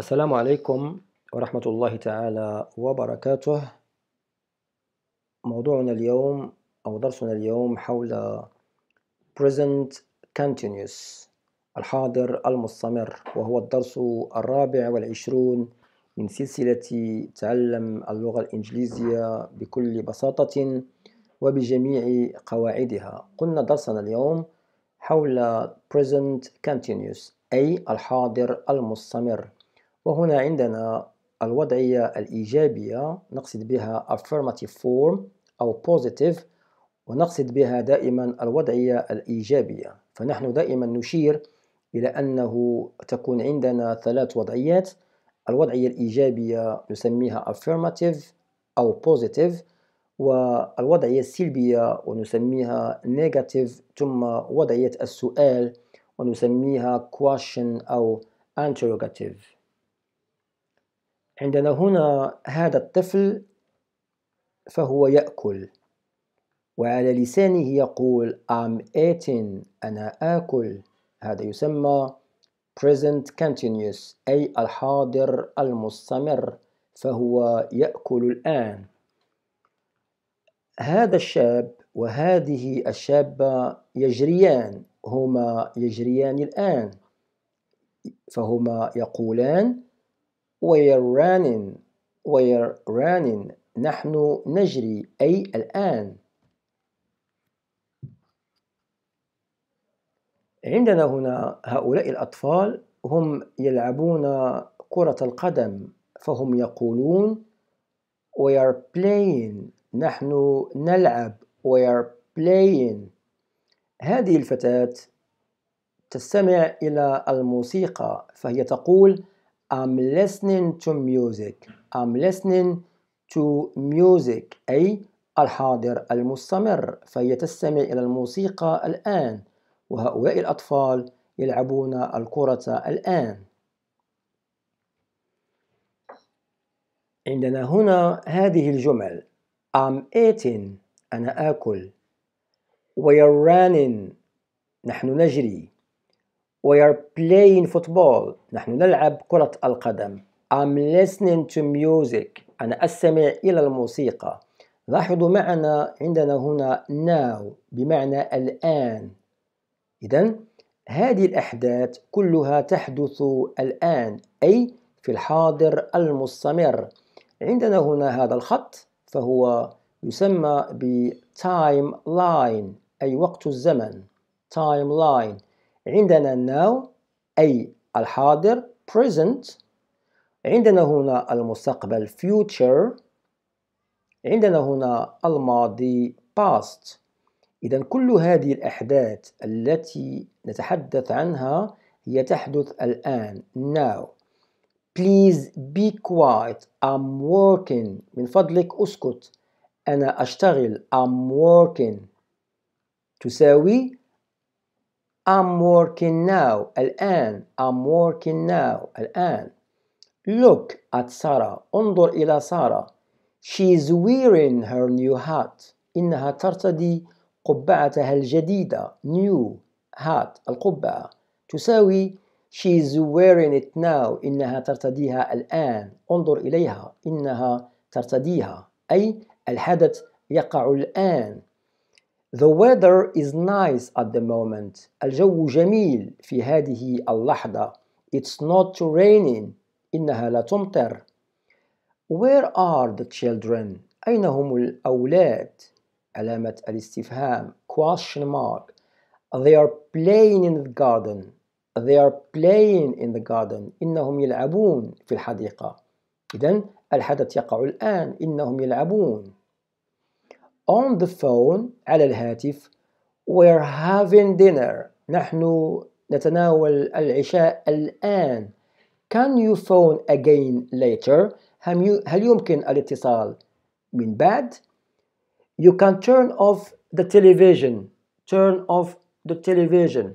السلام عليكم ورحمة الله تعالى وبركاته. موضوعنا اليوم أو درسنا اليوم حول present continuous الحاضر المستمر وهو الدرس الرابع والعشرون من سلسلة تعلم اللغة الإنجليزية بكل بساطة وبجميع قواعدها. قلنا درسنا اليوم حول present continuous أي الحاضر المستمر. وهنا عندنا الوضعية الإيجابية نقصد بها affirmative form أو positive ونقصد بها دائما الوضعية الإيجابية. فنحن دائما نشير إلى أنه تكون عندنا ثلاث وضعيات. الوضعية الإيجابية نسميها affirmative أو positive والوضعية السلبية ونسميها negative ثم وضعية السؤال ونسميها question أو interrogative. عندنا هنا هذا الطفل فهو يأكل وعلى لسانه يقول I'm eating أنا آكل. هذا يسمى present continuous أي الحاضر المستمر فهو يأكل الآن. هذا الشاب وهذه الشابة يجريان هما يجريان الآن فهما يقولان we're running we're running نحن نجري أي الآن. عندنا هنا هؤلاء الأطفال هم يلعبون كرة القدم فهم يقولون we are playing. نحن نلعب. We are playing. هذه الفتاة تستمع إلى الموسيقى فهي تقول I'm listening to music. I'm listening to music. أي الحاضر المستمر. فهي تستمع إلى الموسيقى الآن. وهؤلاء الأطفال يلعبون الكرة الآن. عندنا هنا هذه الجمل. I'm eating. أنا آكل. We are running. نحن نجري. We are playing football. نحن نلعب كرة القدم. I'm listening to music. أنا أستمع إلى الموسيقى. لاحظوا معنا عندنا هنا now بمعنى الآن. إذا هذه الأحداث كلها تحدث الآن أي في الحاضر المستمر. عندنا هنا هذا الخط فهو يسمى ب time line أي وقت الزمن. time line عندنا now أي الحاضر present عندنا هنا المستقبل future عندنا هنا الماضي past. إذا كل هذه الأحداث التي نتحدث عنها هي تحدث الآن now. Please be quiet. I'm working. من فضلك أسكت. أنا أشتغل. I'm working. تساوي I'm working now. الآن. I'm working now. الآن. Look at Sarah. انظر إلى سارة She's wearing her new hat. إنها ترتدي قبعتها الجديدة. New hat. القبعة. تساوي She's wearing it now. إنها ترتديها الآن. انظر إليها. إنها ترتديها. أي الحدث يقع الآن. The weather is nice at the moment. الجو جميل في هذه اللحظة. It's not raining. إنها لا تمطر. Where are the children? أين هم الأولاد؟ علامة الاستفهام question mark. They are playing in the garden. They are playing in the garden. إنهم يلعبون في الحديقة. إذا الحدث يقع الآن. إنهم يلعبون. on the phone على الهاتف we're having dinner نحن نتناول العشاء الآن can you phone again later هل يمكن الاتصال من بعد you can turn off the television turn off the television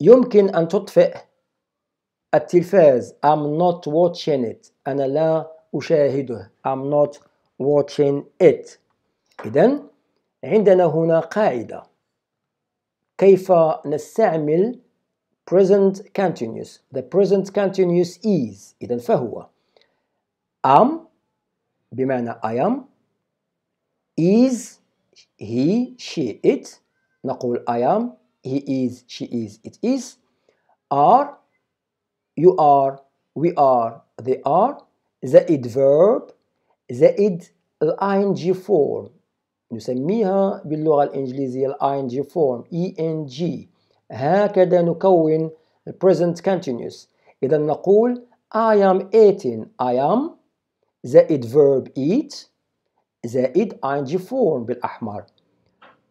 يمكن أن تطفئ التلفاز I'm not watching it أنا لا أشاهده I'm not watching it إذا عندنا هنا قاعدة كيف نستعمل present continuous the present continuous is إذا فهو am بمعنى I am is he she it نقول I am he is she is it is are you are we are they are زائد verb زائد ing form نسميها باللغة الإنجليزية ال ing form eng هكذا نكون present continuous إذا نقول I am eating I am زائد verb eat زائد ing form بالأحمر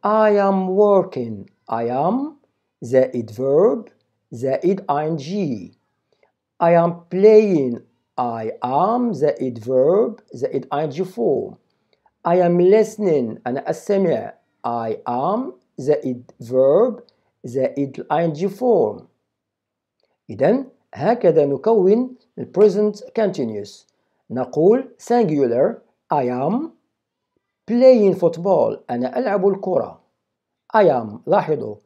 I am working I am زائد verb زائد ing I am playing I am زائد verb زائد ing form I am listening أنا أستمع I am زائد verb زائد ing form إذا هكذا نكون present continuous نقول singular I am playing football أنا ألعب الكرة I am لاحظوا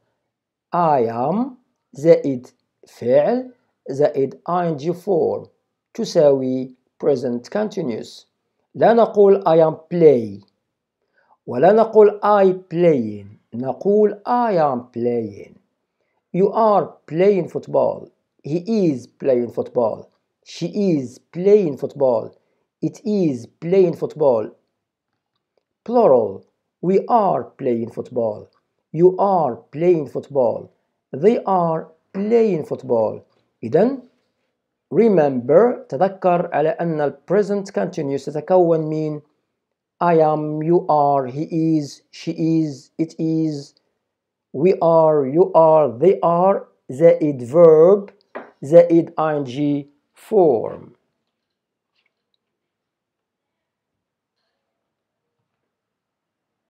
I am زائد فعل زائد ing form تساوي present continuous لا نقول I am play ولا نقول I playing نقول I am playing You are playing football He is playing football She is playing football It is playing football plural we are playing football you are playing football they are playing football إذا remember تذكر على أن ال present continuous تتكون من I am, you are, he is, she is, it is, we are, you are, they are زائد verb زائد ing form